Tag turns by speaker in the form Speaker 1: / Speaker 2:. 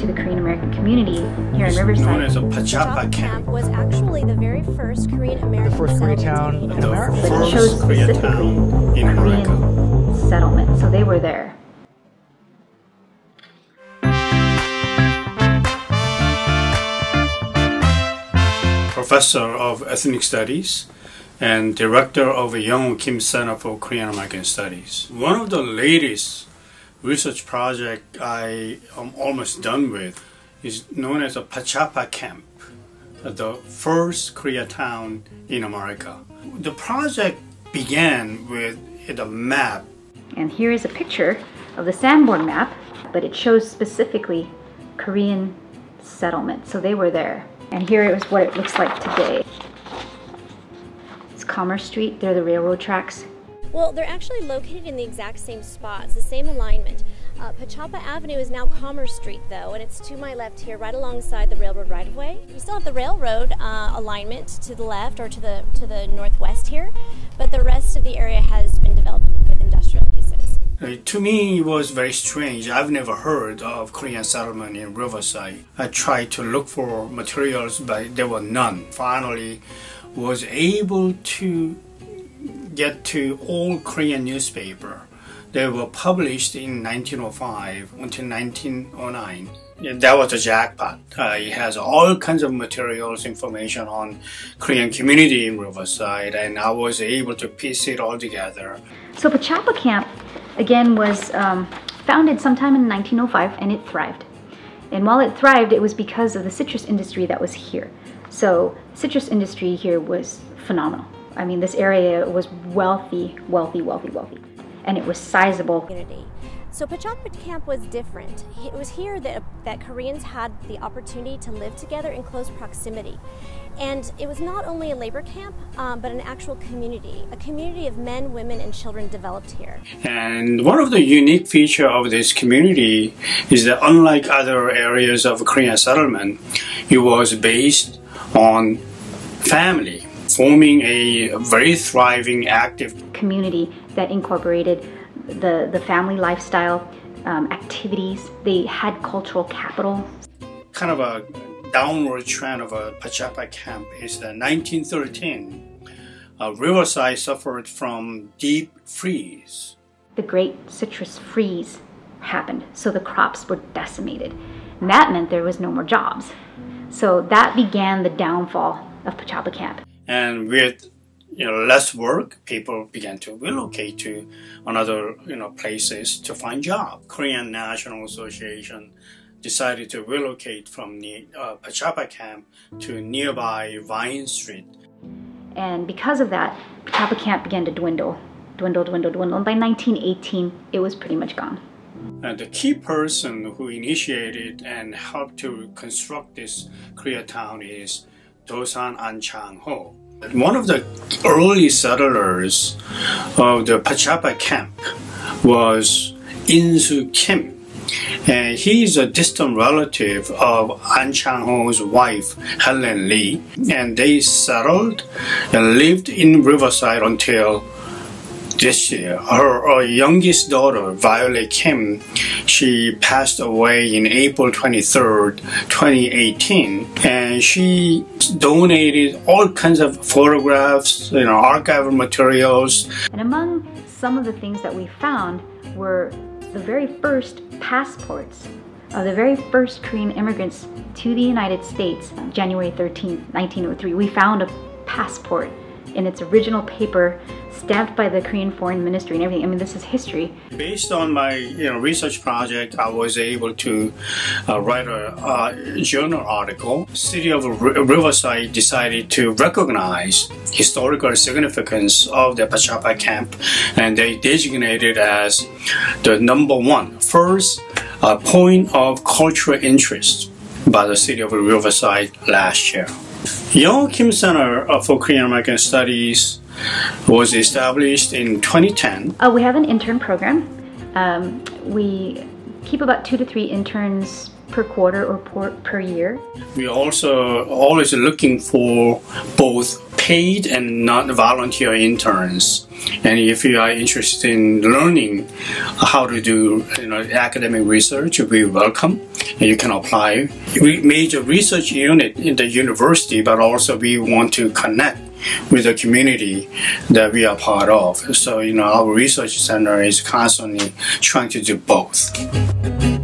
Speaker 1: to the Korean American community here in Riverside.
Speaker 2: Known as a Pachappa camp.
Speaker 3: was actually the very first Korean American
Speaker 4: The first Koreatown in
Speaker 2: The
Speaker 4: America.
Speaker 1: But it
Speaker 2: first
Speaker 1: shows specifically
Speaker 2: Koreatown in America.
Speaker 1: Korean settlement, so they were there.
Speaker 2: Professor of Ethnic Studies and Director of Young Kim Center for Korean American Studies. One of the latest research project I am almost done with is known as a Pachappa Camp, the first Koreatown in America. The project began with a map
Speaker 1: And here is a picture of the Sanborn map, but it shows specifically Korean settlement, so they were there. And here is what it looks like today. It's Commerce Street, there are the railroad tracks.
Speaker 3: Well, they're actually located in the exact same spots, the same alignment. Uh, Pachappa Avenue is now Commerce Street, though, and it's to my left here, right alongside the railroad right-of-way. We still have the railroad uh, alignment to the left or to the to the northwest here, but the rest of the area has been developed with industrial uses.
Speaker 2: Uh, to me, it was very strange. I've never heard of Korean settlement in Riverside. I tried to look for materials, but there were none. Finally, was able to get to all Korean newspaper. They were published in 1905 until 1909. That was a jackpot. Uh, it has all kinds of materials, information on Korean community in Riverside, and I was able to piece it all together.
Speaker 1: So Pachappa Camp, again, was um, founded sometime in 1905 and it thrived. And while it thrived, it was because of the citrus industry that was here. So citrus industry here was phenomenal. I mean, this area was wealthy, wealthy, wealthy, wealthy. And it was sizable.
Speaker 3: community. So Pachappa Camp was different. It was here that, that Koreans had the opportunity to live together in close proximity. And it was not only a labor camp, um, but an actual community. A community of men, women, and children developed here.
Speaker 2: And one of the unique feature of this community is that unlike other areas of Korean settlement, it was based on family, forming a very thriving, active
Speaker 1: community that incorporated the, the family lifestyle, um, activities. They had cultural capital.
Speaker 2: kind of a downward trend of a Pachappa camp is that 1913, uh, Riverside suffered from deep freeze.
Speaker 1: The great citrus freeze happened, so the crops were decimated. And that meant there was no more jobs. So that began the downfall of Pachappa Camp.
Speaker 2: And with you know less work people began to relocate to another you know places to find job korean national association decided to relocate from the uh, pachappa camp to nearby vine street
Speaker 1: And because of that, Pachappa Camp began to dwindle, dwindle, dwindle, dwindle. And by 1918, it was pretty much gone.
Speaker 2: and the key person who initiated and helped to construct this koreatown is dosan an chang-ho one of the early settlers of the pachappa camp was insu kim and he is a distant relative of An Chang-ho's wife, Helen Lee, and they settled and lived in Riverside until this year. Her, her youngest daughter, Violet Kim, she passed away in April 23rd, 2018, and she donated all kinds of photographs, you know, archival materials,
Speaker 1: And among some of the things that we found were the very first passports of the very first Korean immigrants to the United States, January 13, 1903. We found a passport in its original paper, stamped by the Korean Foreign Ministry and everything. I mean, this is history.
Speaker 2: Based on my you know research project, I was able to uh, write a uh, journal article. City of R- Riverside decided to recognize historical significance of the Pachappa camp, and they designated as the number one first uh, point of cultural interest by the city of Riverside last year. Young Kim Center uh, for Korean American Studies was established in 2010
Speaker 1: Uh, we have an intern program. Um, we keep about two to three interns per quarter or per, per year.
Speaker 2: We're also always looking for both paid and not volunteer interns. And if you are interested in learning how to do you know, academic research, we welcome. And you can apply. We a research unit in the university, but also we want to connect with the community that we are part of. So, you know, our research center is constantly trying to do both.